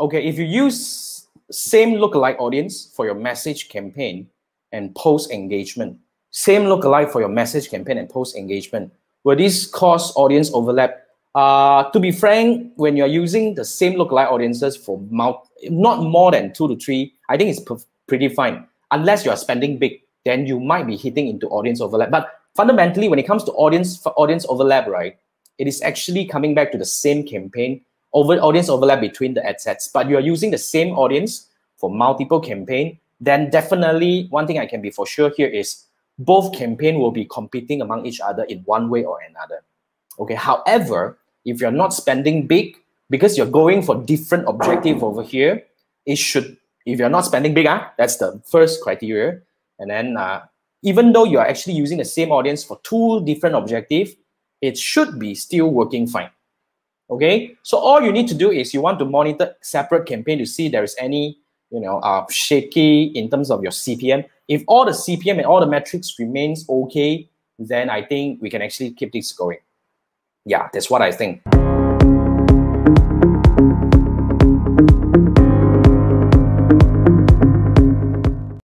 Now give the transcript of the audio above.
okay, if you use same lookalike audience for your message campaign and post engagement, same lookalike for your message campaign and post engagement, will this cause audience overlap? Uh, to be frank, when you're using the same lookalike audiences for not more than two to three, I think it's pretty fine. Unless you're spending big, then you might be hitting into audience overlap. But fundamentally, when it comes to audience for audience overlap, right, it is actually coming back to the same campaign over audience overlap between the ad sets, but you are using the same audience for multiple campaign, then definitely one thing I can be for sure here is both campaign will be competing among each other in one way or another. Okay. However, if you're not spending big because you're going for different objective over here, it should. If you're not spending big, ah, that's the first criteria. And then, uh, even though you are actually using the same audience for two different objective, it should be still working fine. Okay, so all you need to do is you want to monitor separate campaign to see there is any you know uh, shaky in terms of your CPM. If all the CPM and all the metrics remains okay, then I think we can actually keep this going. Yeah, that's what I think.